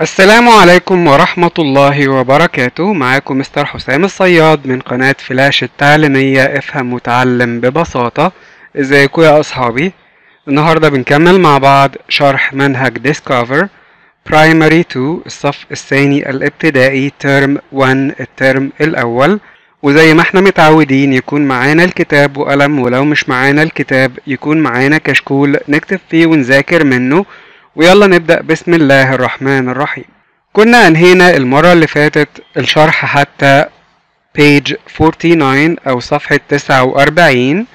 السلام عليكم ورحمة الله وبركاته. معاكم مستر حسام الصياد من قناة فلاش التعليمية. افهم وتعلم ببساطة. ازيكم يا أصحابي؟ النهاردة بنكمل مع بعض شرح منهج Discover Primary 2 الصف الثاني الابتدائي ترم 1 الترم الأول. وزي ما إحنا متعودين يكون معانا الكتاب وقلم ولو مش معانا الكتاب يكون معانا كشكول نكتب فيه ونذاكر منه. ويلا نبدأ. بسم الله الرحمن الرحيم. كنا أنهينا المرة اللي فاتت الشرح حتى page 49 أو صفحة 49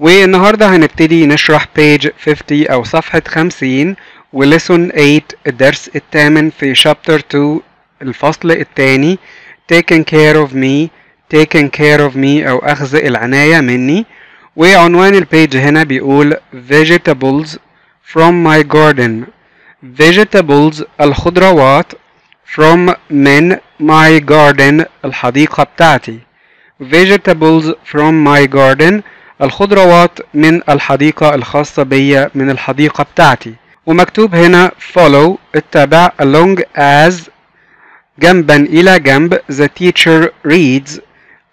والنهاردة هنبتدي نشرح page 50 أو صفحة 50 ولسون 8 الدرس الثامن في chapter 2 الفصل الثاني taking care of me taking care of me أو أخذ العناية مني. وعنوان البيج هنا بيقول vegetables from my garden. Vegetables الخضروات from من my garden الحديقة بتاعتي. vegetables from my garden الخضروات من الحديقة الخاصة بيا من الحديقة بتاعتي. ومكتوب هنا follow اتبع along as جنبا إلى جنب the teacher reads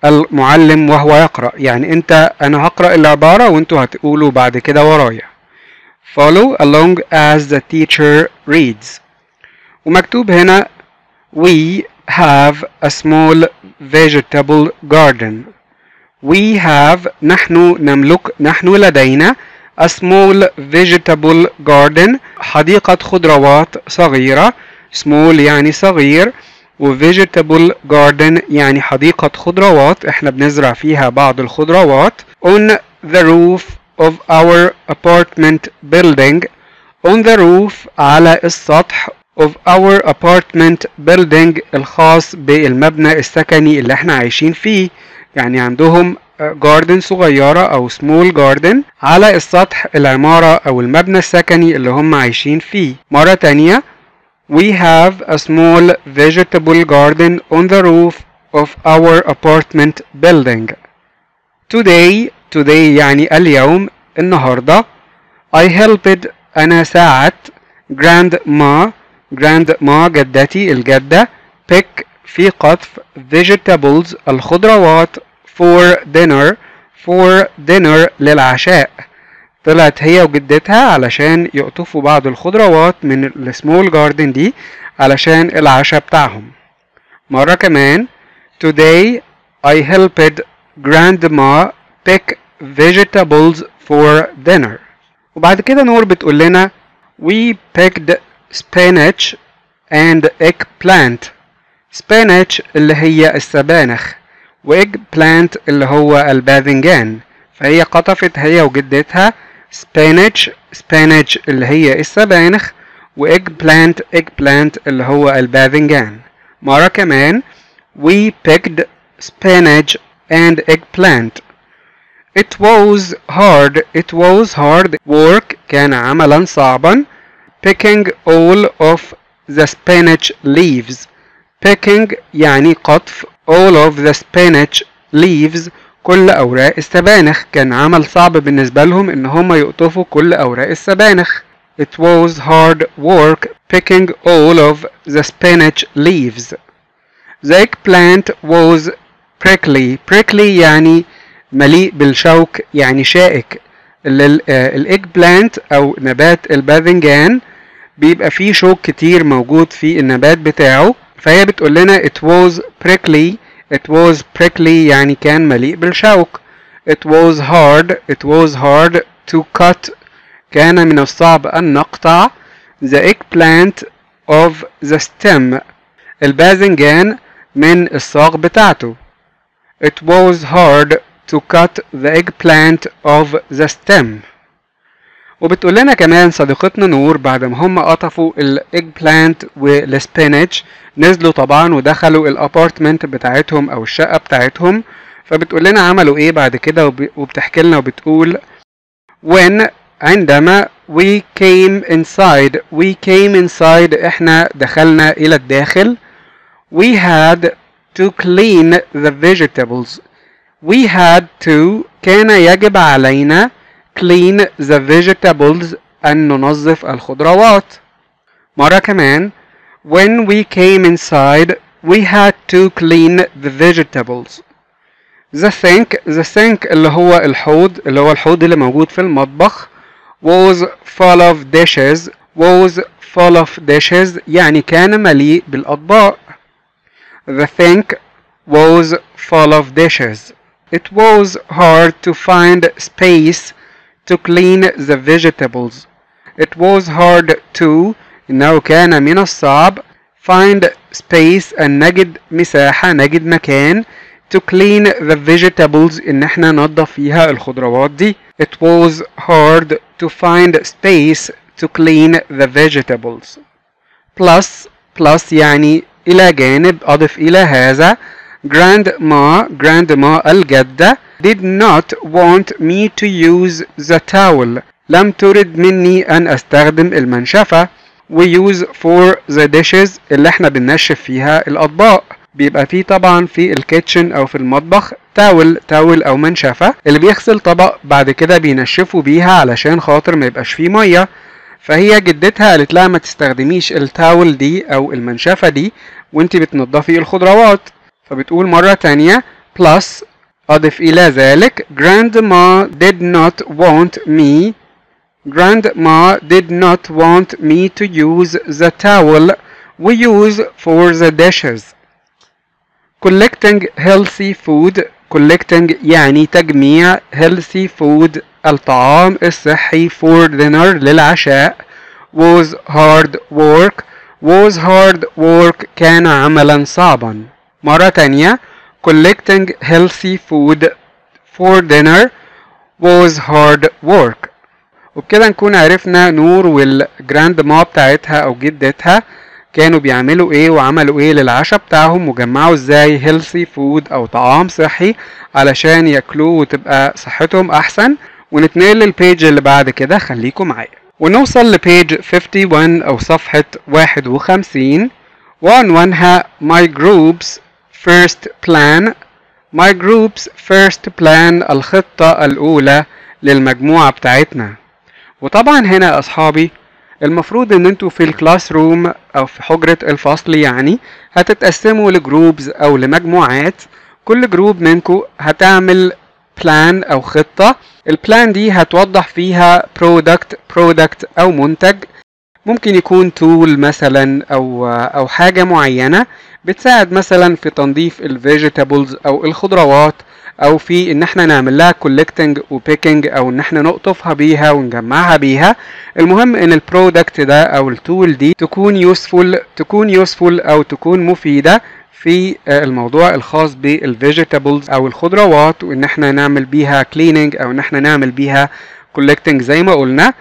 المعلم وهو يقرأ. يعني أنت أنا هقرأ العبارة وأنتوا هتقولوا بعد كده ورايا. Follow along as the teacher reads ومكتوب هنا we have a small vegetable garden we have نحن نملك نحن لدينا a small vegetable garden حديقة خضروات صغيرة small يعني صغير و vegetable garden يعني حديقة خضروات إحنا بنزرع فيها بعض الخضروات on the roof of our apartment building on the roof على السطح of our apartment building الخاص بالمبنى السكني اللي إحنا عايشين فيه يعني عندهم جاردن صغيرة أو small garden على السطح العمارة أو المبنى السكني اللي هم عايشين فيه مرة تانية We have a small vegetable garden on the roof of our apartment building. Today, today يعني اليوم النهاردة I helped أنا ساعدت grandma grandma جدتي الجدة pick في قطف vegetables الخضروات for dinner for dinner للعشاء. طلعت هي وجدتها علشان يقطفوا بعض الخضروات من ال small garden دي علشان العشاء بتاعهم. مرة كمان today I helped grandma pick vegetables for dinner. وبعد كده نور بتقول لنا we picked spinach and eggplant. Spinach اللي هي السبانخ و eggplant اللي هو الباذنجان. فهي قطفت هي وجدتها spinach spinach اللي هي السبانخ plant eggplant اللي هو الباذنجان. مرة كمان we picked spinach and eggplant it was hard it was hard work كان عملا صعبا picking all of the spinach leaves picking يعني قطف all of the spinach leaves كل أوراق السبانخ كان عمل صعب بالنسبة لهم إن هم يقطفوا كل أوراق السبانخ It was hard work picking all of the spinach leaves. The eggplant was prickly. prickly يعني مليء بالشوك يعني شائك. ال eggplant أو نبات الباذنجان بيبقى فيه شوك كتير موجود في النبات بتاعه. فهي بتقول لنا it was prickly. It was prickly يعني كان مليء بالشوك. It was hard. It was hard to cut. كان من الصعب أن نقطع the eggplant off the stem. الباذنجان من الساق بتاعته. It was hard to cut the eggplant off the stem. وبتقول لنا كمان صديقتنا نور بعد ما هم قطفوا ال eggplant وال spinach نزلوا طبعا ودخلوا الابارتمنت بتاعتهم أو الشقة بتاعتهم. فبتقول لنا عملوا إيه بعد كده؟ وبتحكي لنا وبتقول when عندما we came inside we came inside إحنا دخلنا إلى الداخل we had to clean the vegetables we had to كان يجب علينا clean the vegetables أن ننظف الخضروات مرة كمان When we came inside, we had to clean the vegetables. The sink the sink اللي هو الحوض اللي هو الحوض اللي موجود في المطبخ was full of dishes was full of dishes يعني كان مليء بالأطباق. The sink was full of dishes. It was hard to find space to clean the vegetables. It was hard to إنه كان من الصعب find space أن نجد مساحة نجد مكان to clean the vegetables إن احنا ننضف فيها الخضروات دي. It was hard to find space to clean the vegetables. Plus plus يعني إلى جانب أضف إلى هذا. Grandma grandma الجدة did not want me to use the towel. لم ترد مني أن أستخدم المنشفة. We use for the dishes اللي إحنا بننشف فيها الأطباق. بيبقى فيه طبعا في الكيتشن أو في المطبخ تاول تاول أو منشفة. اللي بيغسل طبق بعد كده بينشفوا بيها علشان خاطر ما يبقاش فيه مية. فهي جدتها قالت لها ما تستخدميش التاول دي أو المنشفة دي وانت بتنضفي الخضروات فبتقول مرة تانية plus أضف إلى ذلك grandma did not want me grandma did not want me to use the towel we use for the dishes collecting healthy food collecting يعني تجميع healthy food الطعام الصحي for dinner للعشاء. Was hard work. Was hard work كان عملا صعبا. مرة تانية. Collecting healthy food for dinner. Was hard work. وبكده نكون عرفنا نور والجراند ما بتاعتها أو جدتها كانوا بيعملوا إيه وعملوا إيه للعشاء بتاعهم وجمعوا إزاي healthy food أو طعام صحي علشان ياكلوه وتبقى صحتهم أحسن. ونتنقل للبيج اللي بعد كده خليكم معايا. ونوصل ل page 51 أو صفحة 51 وعنوانها My Group's First Plan. My Group's First Plan الخطة الأولى للمجموعة بتاعتنا. وطبعا هنا أصحابي المفروض إن أنتوا في ال classroom أو في حجرة الفصل يعني هتتقسموا ل groups أو لمجموعات. كل group منكم هتعمل plan أو خطة. ال plan دي هتوضح فيها product product أو منتج. ممكن يكون tool مثلا أو أو حاجة معينة بتساعد مثلا في تنظيف ال vegetables أو الخضروات أو في إن إحنا نعمل لها collecting و picking أو إن إحنا نقطفها بيها ونجمعها بيها. المهم إن ال product ده أو ال tool دي تكون useful تكون useful أو تكون مفيدة في الموضوع الخاص بال vegetables أو الخضروات وإن إحنا نعمل بيها cleaning أو إن إحنا نعمل بيها collecting زي ما قلنا.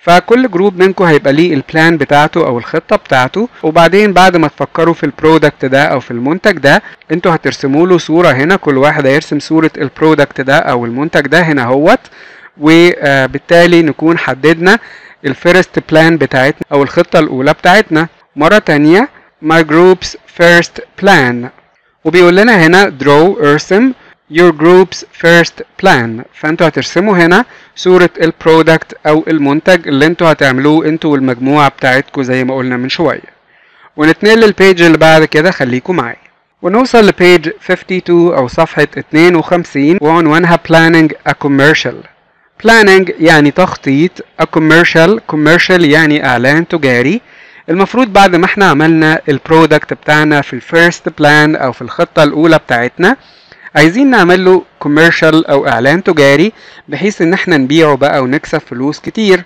فكل group منكم هيبقى ليه ال plan بتاعته أو الخطة بتاعته. وبعدين بعد ما تفكروا في ال product ده أو في المنتج ده أنتوا هترسموا له صورة هنا. كل واحد هيرسم صورة ال product ده أو المنتج ده هنا أهوت. وبالتالي نكون حددنا ال first plan بتاعتنا أو الخطة الأولى بتاعتنا. مرة تانية my group's first plan. وبيقول لنا هنا draw ارسم your group's first plan. فأنتوا هترسموا هنا صورة البرودكت أو المنتج اللي أنتوا هتعملوه أنتوا والمجموعة بتاعتكم زي ما قلنا من شوية. ونتنقل للبيج اللي بعد كده. خليكم معايا. ونوصل لبيج 52 أو صفحة 52 وعنوانها planning a commercial. planning يعني تخطيط. a commercial. commercial يعني إعلان تجاري. المفروض بعد ما إحنا عملنا ال product بتاعنا في ال first plan أو في الخطة الأولى بتاعتنا عايزين نعمل له commercial أو إعلان تجاري بحيث إن إحنا نبيعه بقى ونكسب فلوس كتير.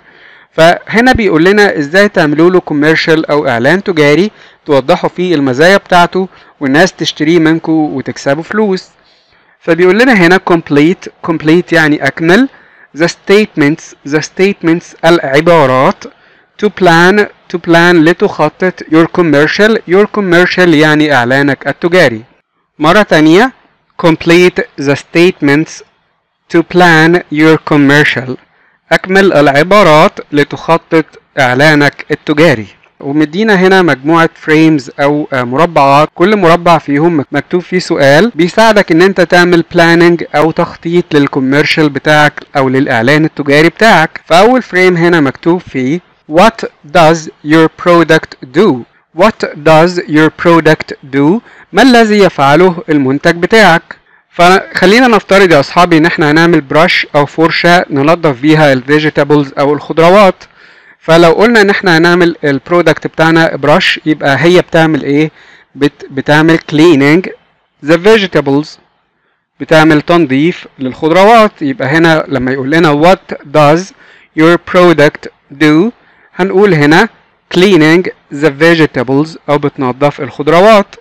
فهنا بيقول لنا إزاي تعملوا له commercial أو إعلان تجاري توضحوا فيه المزايا بتاعته والناس تشتريه منكم وتكسبوا فلوس. فبيقول لنا هنا complete complete يعني أكمل the statements the statements العبارات to plan to plan لتخطط your commercial. Your commercial يعني إعلانك التجاري. مرة تانية complete the statements to plan your commercial. أكمل العبارات لتخطط إعلانك التجاري. ومدينا هنا مجموعة frames أو مربعات. كل مربع فيهم مكتوب فيه سؤال. بيساعدك إن أنت تعمل planning أو تخطيط لل commercial بتاعك أو للإعلان التجاري بتاعك. فأول frame هنا مكتوب فيه What does your product do? What does your product do? ما الذي يفعله المنتج بتاعك؟ فخلينا نفترض يا أصحابي إن إحنا هنعمل brush أو فرشة ننظف بيها ال vegetables أو الخضروات. فلو قلنا إن إحنا هنعمل ال product بتاعنا brush يبقى هي بتعمل إيه؟ بت بتعمل cleaning the vegetables. بتعمل تنظيف للخضروات. يبقى هنا لما يقول لنا what does your product do هنقول هنا cleaning the vegetables أو بتنظف الخضروات.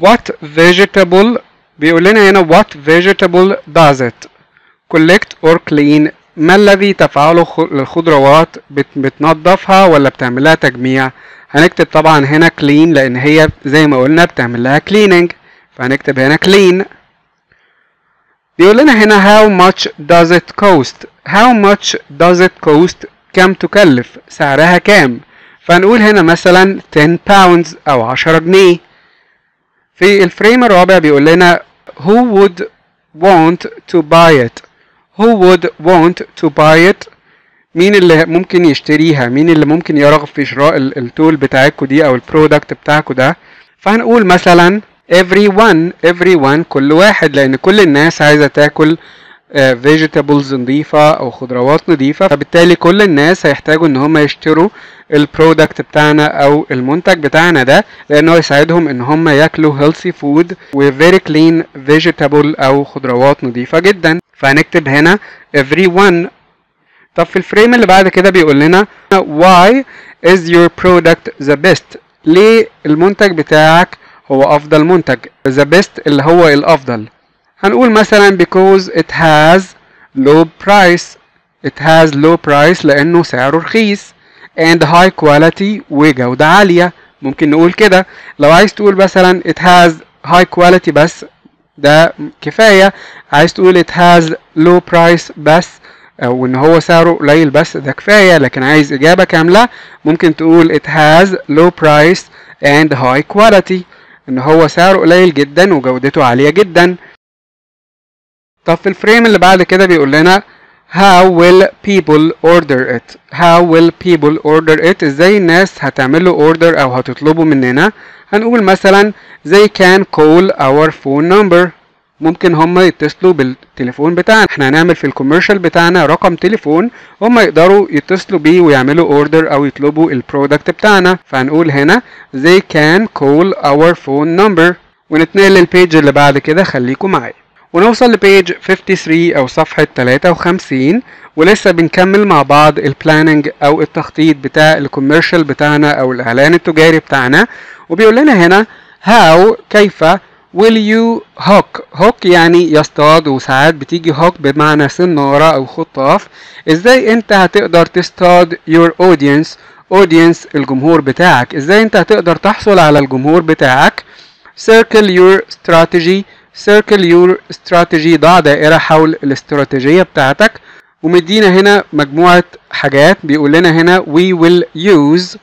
What vegetable بيقول لنا هنا what vegetable does it? Collect or clean. ما الذي تفعله الخضروات؟ بت بتنظفها ولا بتعمل لها تجميع؟ هنكتب طبعا هنا clean لأن هي زي ما قلنا بتعمل لها cleaning. فهنكتب هنا clean. بيقول لنا هنا how much does it cost? How much does it cost كم تكلف؟ سعرها كام؟ فنقول هنا مثلا 10 pounds أو 10 جنيه. في ال frame الرابع بيقول لنا who would want to buy it? who would want to buy it? مين اللي ممكن يشتريها؟ مين اللي ممكن يرغب في شراء ال tool بتاعتكم دي أو ال product بتاعكم ده؟ فهنقول مثلا everyone everyone كل واحد لأن كل الناس عايزة تاكل vegetables نظيفة أو خضروات نظيفة فبالتالي كل الناس هيحتاجوا إن هم يشتروا ال product بتاعنا أو المنتج بتاعنا ده لأنه يساعدهم إن هم ياكلوا healthy food و very clean vegetable أو خضروات نظيفة جدا. فهنكتب هنا everyone طب في ال frame اللي بعد كده بيقول لنا why is your product the best ليه المنتج بتاعك هو أفضل منتج؟ the best اللي هو الأفضل. هنقول مثلا because it has low price. It has low price لأنه سعره رخيص. And high quality وجودة عالية. ممكن نقول كده. لو عايز تقول مثلا it has high quality بس ده كفاية. عايز تقول it has low price بس أو إن هو سعره قليل بس ده كفاية. لكن عايز إجابة كاملة ممكن تقول it has low price and high quality. إن هو سعره قليل جدا وجودته عالية جدا. طب في الفريم اللي بعد كده بيقول لنا how will people order it? How will people order it? إزاي الناس هتعمل له order أو هتطلبه مننا? هنقول مثلا they can call our phone number. ممكن هم يتصلوا بالتليفون بتاعنا. إحنا هنعمل في ال commercial بتاعنا رقم تليفون هم يقدروا يتصلوا بيه ويعملوا order أو يطلبوا ال product بتاعنا. فهنقول هنا they can call our phone number. ونتنقل لل page اللي بعد كده. خليكم معايا. ونوصل ل page 53 أو صفحة 53 ولسه بنكمل مع بعض ال planning أو التخطيط بتاع ال commercial بتاعنا أو الإعلان التجاري بتاعنا. وبيقول لنا هنا how كيف؟ Will you hook? Hook يعني يصطاد وساعات بتيجي hook بمعنى سنارة أو خطاف. إزاي أنت هتقدر تصطاد your audience audience الجمهور بتاعك؟ إزاي أنت هتقدر تحصل على الجمهور بتاعك؟ Circle your strategy. Circle your strategy ضع دائرة حول الاستراتيجية بتاعتك ومدينا هنا مجموعة حاجات. بيقول لنا هنا we will use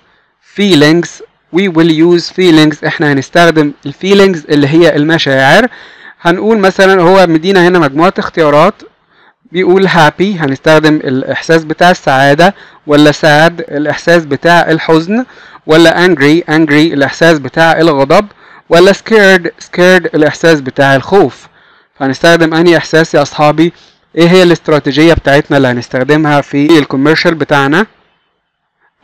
feelings. We will use feelings. إحنا هنستخدم ال feelings اللي هي المشاعر. هنقول مثلا هو مدينا هنا مجموعة اختيارات. بيقول happy. هنستخدم الإحساس بتاع السعادة ولا sad. الإحساس بتاع الحزن ولا angry. Angry. الإحساس بتاع الغضب. ولا scared scared الإحساس بتاع الخوف. فهنستخدم أنهي إحساس يا أصحابي؟ إيه هي الاستراتيجية بتاعتنا اللي هنستخدمها في ال commercial بتاعنا؟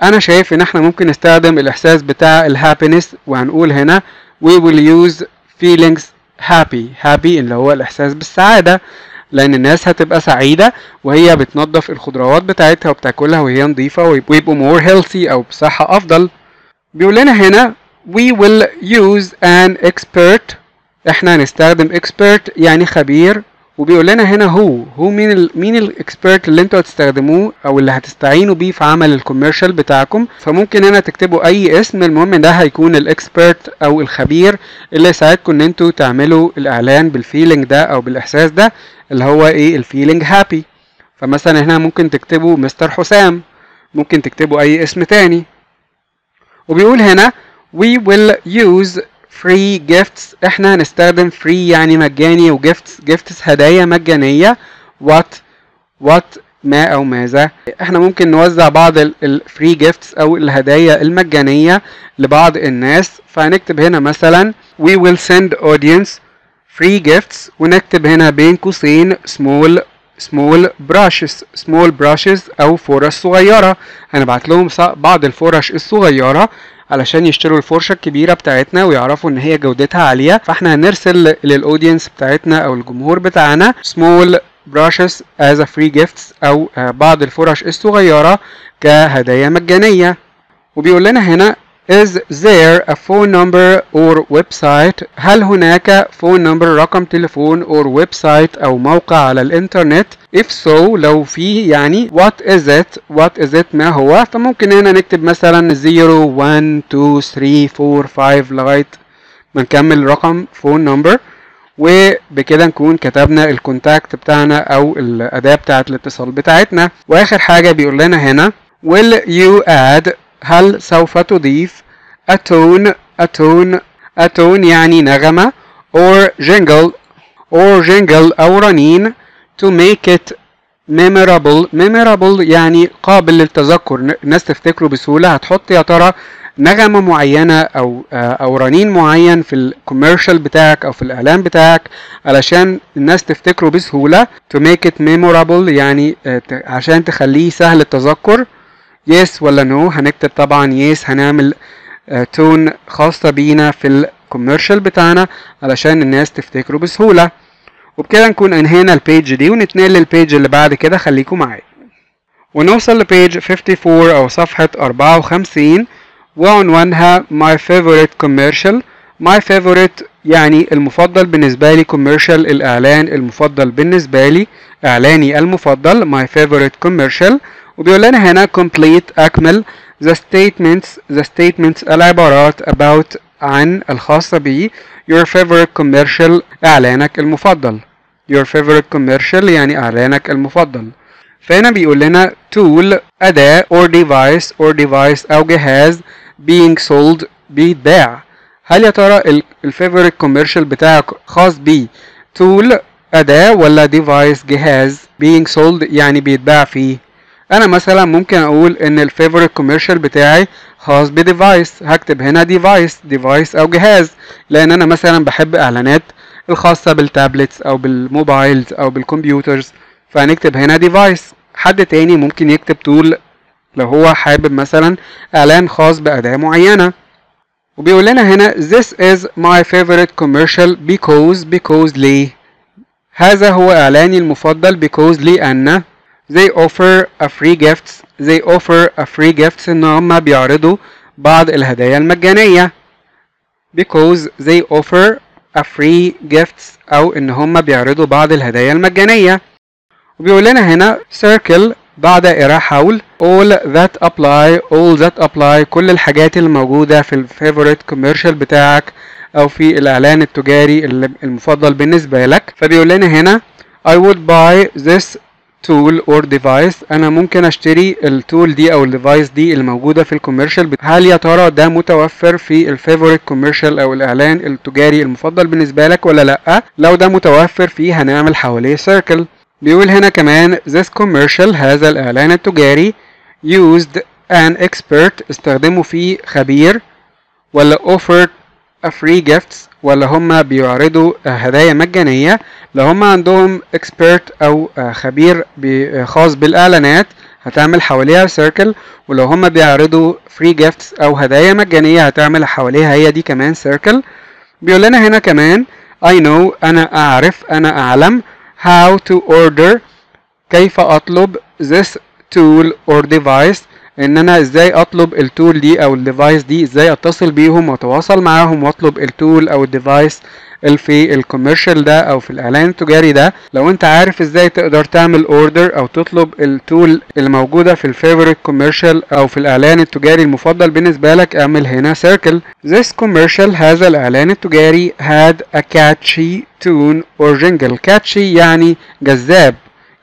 أنا شايف إن إحنا ممكن نستخدم الإحساس بتاع ال happiness وهنقول هنا we will use feelings happy. Happy اللي هو الإحساس بالسعادة لأن الناس هتبقى سعيدة وهي بتنظف الخضروات بتاعتها وبتاكلها وهي نظيفة ويبقوا more healthy أو بصحة أفضل. بيقول لنا هنا we will use an expert. إحنا هنستخدم expert يعني خبير. وبيقول لنا هنا هو هو مين ال مين ال expert اللي أنتوا هتستخدموه أو اللي هتستعينوا بيه في عمل ال commercial بتاعكم. فممكن هنا تكتبوا اي اسم. المهم ده هيكون ال expert أو الخبير اللي يساعدكم ان أنتوا تعملوا الاعلان بال feeling ده أو بالاحساس ده اللي هو إيه؟ ال feeling happy فمثلا هنا ممكن تكتبوا Mr. حسام. ممكن تكتبوا اي اسم تاني. وبيقول هنا we will use free gifts. إحنا هنستخدم free يعني مجاني و gifts. Gifts هدايا مجانية. What what ما أو ماذا. إحنا ممكن نوزع بعض ال free gifts أو الهدايا المجانية لبعض الناس. فهنكتب هنا مثلا we will send audience free gifts. ونكتب هنا بين قوسين small small brushes small brushes أو فرش صغيرة. هنبعت لهم بعض الفرش الصغيرة علشان يشتروا الفرشة الكبيرة بتاعتنا ويعرفوا إن هي جودتها عالية. فإحنا هنرسل للاودينس بتاعتنا أو الجمهور بتاعنا brushes as a free gifts أو بعض الفرش الصغيرة كهدايا مجانية. وبيقول لنا هنا Is there a phone number or website؟ هل هناك phone number رقم تليفون or website أو موقع على الإنترنت؟ If so لو في يعني what is it؟ What is it ما هو؟ فممكن هنا نكتب مثلا 0 1 2 3 4 5 لغاية ما نكمل رقم phone number وبكده نكون كتبنا الكونتاكت بتاعنا أو الأداة بتاعة الاتصال بتاعتنا وآخر حاجة بيقول لنا هنا Will you add هل سوف تضيف a tone a a يعني نغمة or jingle or jingle أو رنين to make it memorable. Memorable يعني قابل للتذكر. الناس تفتكره بسهولة. هتحط يا ترى نغمة معينة أو أو رنين معين في الكوميرشال بتاعك أو في الإعلان بتاعك علشان الناس تفتكره بسهولة to make it memorable يعني عشان تخليه سهل التذكر. yes ولا no. هنكتب طبعا yes. هنعمل tune خاصة بينا في ال commercial بتاعنا علشان الناس تفتكره بسهولة. وبكده نكون انهينا ال page دي ونتنقل لل page اللي بعد كده. خليكم معايا. ونوصل ل page 54 أو صفحة 54 وعنوانها my favorite commercial. My favorite يعني المفضل بالنسبة لي commercial الإعلان المفضل بالنسبة لي إعلاني المفضل my favorite commercial. وبيقول لنا هنا complete أكمل the statements the statements العبارات about عن الخاصة ب your favorite commercial إعلانك المفضل. Your favorite commercial يعني إعلانك المفضل. فهنا بيقول لنا tool أداة or device or device أو جهاز being sold بيتباع. هل يا ترى ال favorite commercial بتاعك خاص ب tool أداة ولا device جهاز being sold يعني بيتباع فيه؟ أنا مثلا ممكن أقول إن ال favorite commercial بتاعي خاص ب device هكتب هنا device device أو جهاز. لأن أنا مثلا بحب إعلانات الخاصة بال tablets أو بال mobiles أو بال computers. فهنكتب هنا device حد تاني ممكن يكتب tool لو هو حابب مثلا إعلان خاص بأداة معينة. وبيقول لنا هنا this is my favorite commercial because because ليه؟ هذا هو إعلاني المفضل because لأن they offer a free gifts. They offer a free gifts إن هم بيعرضوا بعض الهدايا المجانية. Because they offer a free gifts أو إن هم بيعرضوا بعض الهدايا المجانية. وبيقول لنا هنا circle ضع دائرة حول. All that apply all that apply. كل الحاجات اللي موجودة في ال favorite commercial بتاعك أو في الإعلان التجاري المفضل بالنسبة لك. فبيقول لنا هنا I would buy this tool or device أنا ممكن أشتري ال tool دي أو ال device دي اللي موجودة في ال commercial هل يا ترى ده متوفر في ال favorite commercial أو الإعلان التجاري المفضل بالنسبة لك ولا لأ؟ لو ده متوفر فيه هنعمل حواليه circle بيقول هنا كمان this commercial هذا الإعلان التجاري used an expert استخدموا فيه خبير ولا offered a free gifts ولا هم بيعرضوا هدايا مجانية. لو هم عندهم expert أو خبير خاص بالإعلانات. هتعمل حواليها circle. ولو هم بيعرضوا free gifts أو هدايا مجانية هتعمل حواليها هي دي كمان circle. بيقول لنا هنا كمان I know أنا أعرف أنا أعلم. How to order كيف أطلب this tool or device. إن أنا إزاي أطلب ال tool دي أو ال device دي إزاي أتصل بيهم وأتواصل معاهم وأطلب ال tool أو ال device في ال commercial ده أو في الإعلان التجاري ده. لو أنت عارف إزاي تقدر تعمل order أو تطلب ال tool اللي موجوده في ال favorite commercial أو في الإعلان التجاري المفضل بالنسبة لك اعمل هنا circle this commercial هذا الإعلان التجاري had a catchy tune or jingle. Catchy يعني جذاب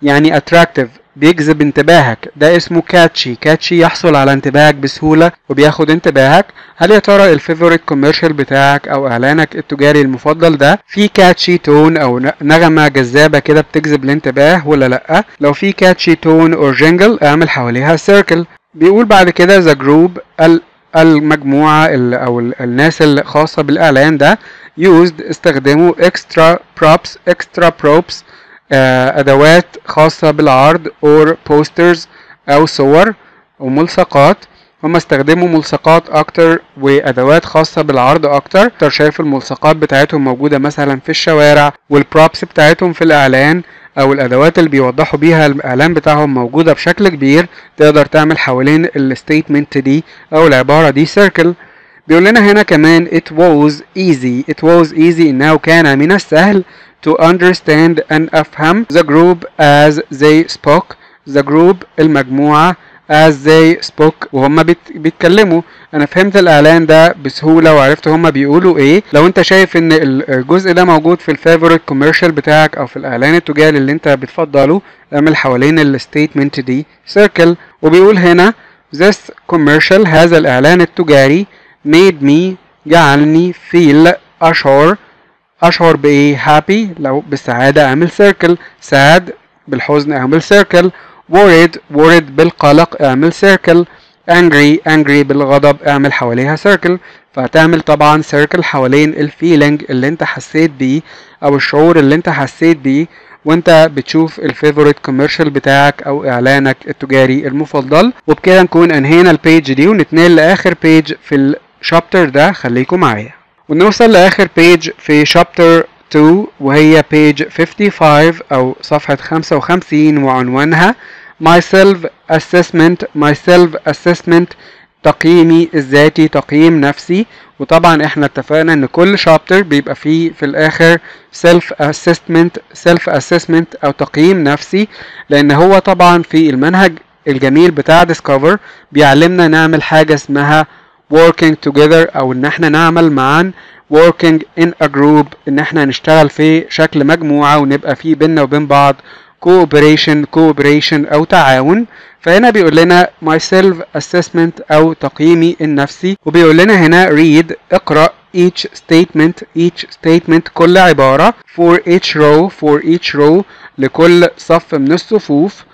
يعني attractive. بيجذب انتباهك. ده اسمه catchy. catchy يحصل على انتباهك بسهولة وبياخد انتباهك. هل يا ترى ال favorite commercial بتاعك أو إعلانك التجاري المفضل ده في catchy tune أو نغمة جذابة كده بتجذب الانتباه ولا لأ؟ لو في catchy tune أو jingle اعمل حواليها circle بيقول بعد كده the group المجموعة أو الناس الخاصة بالإعلان ده used استخدموا extra props extra props أدوات خاصة بالعرض or posters أو صور وملصقات. هم استخدموا ملصقات أكتر وأدوات خاصة بالعرض أكتر. أكتر شايف الملصقات بتاعتهم موجودة مثلا في الشوارع وال props بتاعتهم في الإعلان أو الأدوات اللي بيوضحوا بيها الإعلان بتاعهم موجودة بشكل كبير. تقدر تعمل حوالين ال statement دي أو العبارة دي circle بيقول لنا هنا كمان it was easy. It was easy. إنه كان من السهل to understand and أفهم the group as they spoke. The group المجموعة as they spoke. وهم بيتكلموا. أنا فهمت الإعلان ده بسهولة وعرفت هما بيقولوا إيه. لو أنت شايف إن الجزء ده موجود في ال favorite commercial بتاعك أو في الإعلان التجاري اللي أنت بتفضله اعمل حوالين ال statement دي circle وبيقول هنا this commercial هذا الإعلان التجاري made me جعلني feel أشعر أشعر بإيه؟ happy لو بالسعادة أعمل circle. sad بالحزن أعمل circle. worried worried بالقلق أعمل circle. angry angry بالغضب أعمل حواليها circle. فهتعمل طبعا circle حوالين ال feeling اللي انت حسيت بيه أو الشعور اللي انت حسيت بيه وانت بتشوف ال favorite commercial بتاعك أو إعلانك التجاري المفضل. وبكده نكون أنهينا ال page دي ونتنقل لآخر page في ال chapter ده خليكم معايا. ونوصل لآخر page في chapter 2 وهي page 55 أو صفحة 55 وعنوانها my self assessment my self assessment تقييمي الذاتي تقييم نفسي. وطبعا إحنا اتفقنا إن كل chapter بيبقى فيه في الآخر self assessment self assessment أو تقييم نفسي. لأن هو طبعا في المنهج الجميل بتاع ديسكفر بيعلمنا نعمل حاجة اسمها working together أو ان إحنا نعمل معا working in a group ان إحنا نشتغل في شكل مجموعه ونبقى في بينا وبين بعض cooperation cooperation أو تعاون فهنا بيقول لنا my self assessment أو تقييمي النفسي وبيقول لنا هنا read اقرأ each statement each statement كل عبارة for each row for each row لكل صف من الصفوف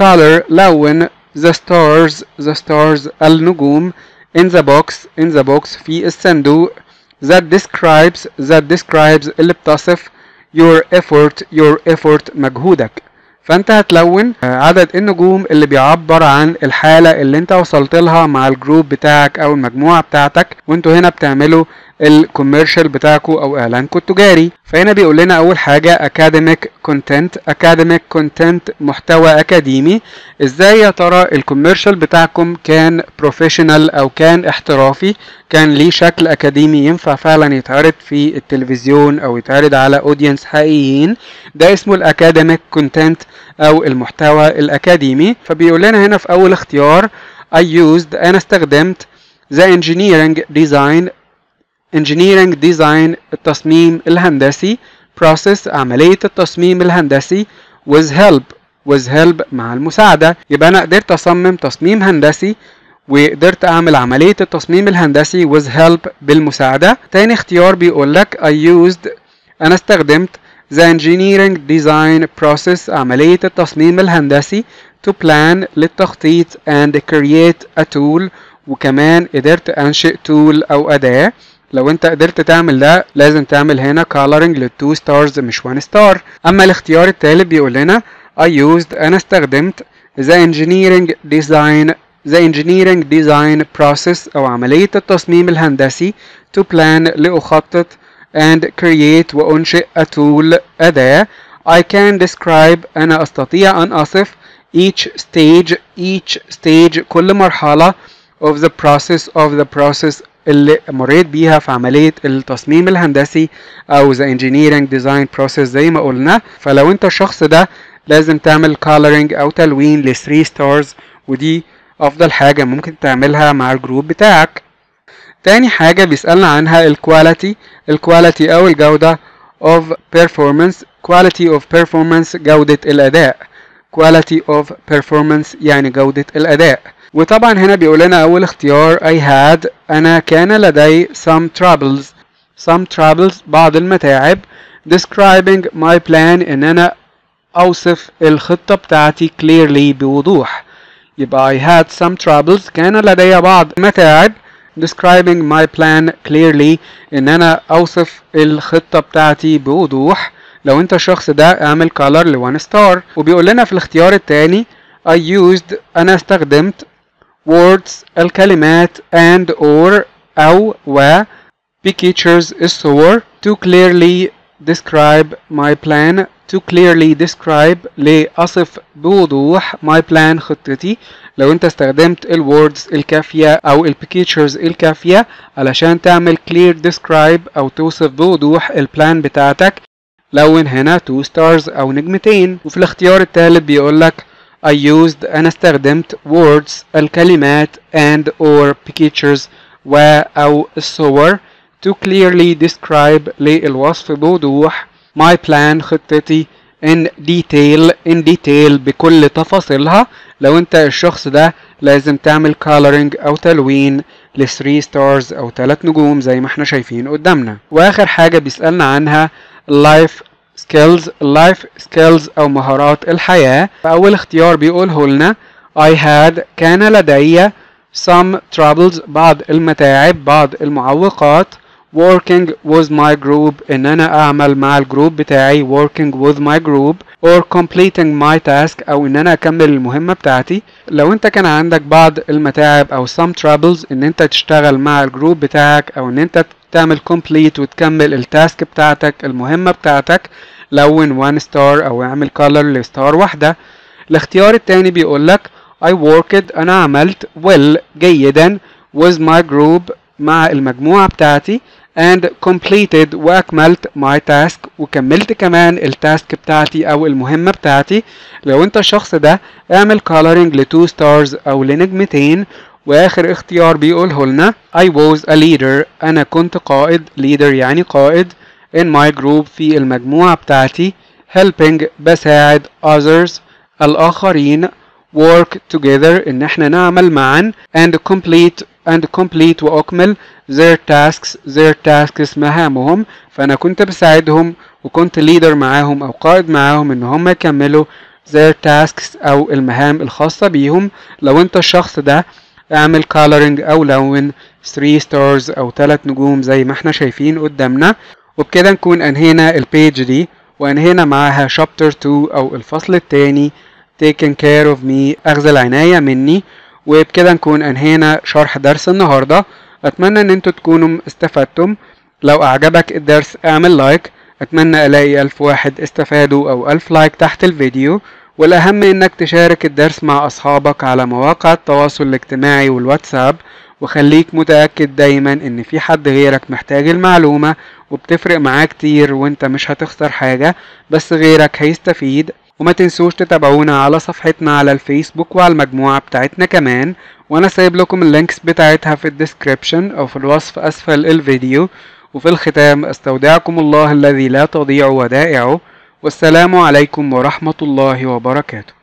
color لون the stars the stars النجوم in the box in the box في الصندوق. That describes that describes اللي بتصف your effort your effort مجهودك. فأنت هتلون عدد النجوم اللي بيعبر عن الحالة اللي أنت وصلت لها مع ال group بتاعك أو المجموعة بتاعتك. وأنتوا هنا بتعملوا ال commercial بتاعكم أو اعلانكم التجاري. فهنا بيقول لنا أول حاجة academic content academic content محتوى أكاديمي. إزاي يا ترى ال commercial بتاعكم كان professional أو كان احترافي؟ كان ليه شكل أكاديمي ينفع فعلا يتعرض في التلفزيون أو يتعرض على audience حقيقيين؟ ده اسمه ال academic content أو المحتوى الأكاديمي. فبيقول لنا هنا في أول اختيار I used أنا استخدمت the engineering design engineering design التصميم الهندسي. Process عملية التصميم الهندسي. With help with help مع المساعدة. يبقى أنا قدرت أصمم تصميم هندسي وقدرت أعمل عملية التصميم الهندسي with help بالمساعدة. تاني اختيار بيقول لك I used أنا استخدمت the engineering design process عملية التصميم الهندسي to plan للتخطيط and create a tool. وكمان قدرت أنشئ tool أو أداة. لو انت قدرت تعمل ده لازم تعمل هنا coloring لل two stars مش one star أما الاختيار التالت بيقول لنا I used أنا استخدمت the engineering design the engineering design process أو عملية التصميم الهندسي to plan لأخطط and create وأنشئ a tool أداة I can describe أنا أستطيع أن أصف each stage each stage كل مرحلة of the process of the process اللي مريت بيها في عملية التصميم الهندسي أو the engineering design process زي ما قلنا. فلو أنت الشخص ده لازم تعمل coloring أو تلوين ل 3 stars ودي أفضل حاجة ممكن تعملها مع ال group بتاعك. تاني حاجة بيسألنا عنها ال quality ال quality أو الجودة of performance. quality of performance جودة الأداء. quality of performance يعني جودة الأداء. وطبعا هنا بيقول لنا أول اختيار I had أنا كان لدي some troubles some troubles بعض المتاعب describing my plan إن أنا أوصف الخطة بتاعتي clearly بوضوح. يبقى I had some troubles كان لدي بعض المتاعب describing my plan clearly إن أنا أوصف الخطة بتاعتي بوضوح. لو أنت الشخص ده أعمل color ل 1 star. وبيقول لنا في الاختيار التاني I used أنا استخدمت words الكلمات and or أو و pictures الصور to clearly describe my plan to clearly describe لأصف بوضوح my plan خطتي. لو أنت استخدمت ال words الكافية أو ال pictures الكافية علشان تعمل clear describe أو توصف بوضوح ال plan بتاعتك لون هنا 2 stars أو نجمتين. وفي الاختيار الثالث بيقولك I used أنا استخدمت words الكلمات and or pictures و أو الصور to clearly describe للوصف بوضوح my plan خطتي in detail in detail بكل تفاصيلها لو انت الشخص ده لازم تعمل coloring أو تلوين ل 3 stars أو 3 نجوم زي ما إحنا شايفين قدامنا واخر حاجة بيسألنا عنها life skills life skills أو مهارات الحياة. فأول اختيار بيقوله لنا I had كان لدي some troubles بعض المتاعب بعض المعوقات. Working with my group إن أنا أعمل مع ال group بتاعي working with my group. Or completing my task أو إن أنا أكمل المهمة بتاعتي. لو أنت كان عندك بعض المتاعب أو some troubles إن أنت تشتغل مع ال group بتاعك أو إن أنت تعمل complete وتكمل ال task بتاعتك المهمة بتاعتك. لون one star أو اعمل color ل star واحدة. الاختيار التاني بيقولك I worked أنا عملت well جيدا with my group مع المجموعة بتاعتي and completed وأكملت my task وكملت كمان التاسك بتاعتي أو المهمة بتاعتي. لو أنت الشخص ده اعمل coloring ل 2 stars أو لنجمتين. وآخر اختيار بيقوله لنا I was a leader أنا كنت قائد leader يعني قائد. In my group في المجموعة بتاعتي helping بساعد others الآخرين work together إن إحنا نعمل معا and complete and complete وأكمل their tasks their tasks مهامهم. فأنا كنت بساعدهم وكنت leader معاهم أو قائد معاهم إن هم يكملوا their tasks أو المهام الخاصة بيهم. لو أنت الشخص ده اعمل coloring أو لون 3 stars أو 3 نجوم زي ما إحنا شايفين قدامنا. وبكده نكون أنهينا ال page دي وأنهينا معاها chapter 2 أو الفصل الثاني taking care of me أخذ العناية مني. وبكده نكون أنهينا شرح درس النهاردة. أتمنى إن أنتوا تكونوا استفدتم. لو أعجبك الدرس اعمل like أتمنى ألاقي ألف واحد استفادوا أو ألف like تحت الفيديو. والأهم إنك تشارك الدرس مع أصحابك على مواقع التواصل الاجتماعي والواتساب. وخليك متأكد دايما إن في حد غيرك محتاج المعلومة وبتفرق معاه كتير وإنت مش هتخسر حاجة بس غيرك هيستفيد. وما تنسوش تتابعونا على صفحتنا على الفيسبوك وعلى المجموعة بتاعتنا كمان. وأنا سايب لكم ال links بتاعتها في ال description أو في الوصف أسفل الفيديو. وفي الختام استودعكم الله الذي لا تضيع ودائعه. والسلام عليكم ورحمة الله وبركاته.